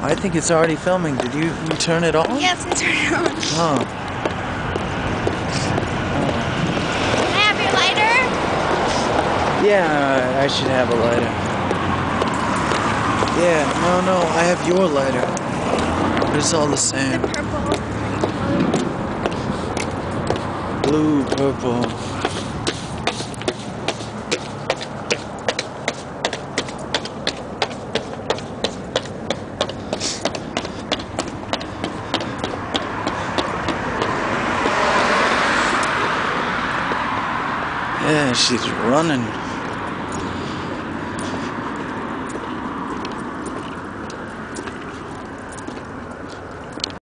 I think it's already filming. Did you you turn it on? Yes, I turned it on. Oh. Can I have your lighter? Yeah, I should have a lighter. Yeah, no, no, I have your lighter. But it's all the same. The purple. Blue, purple. Yeah, she's running.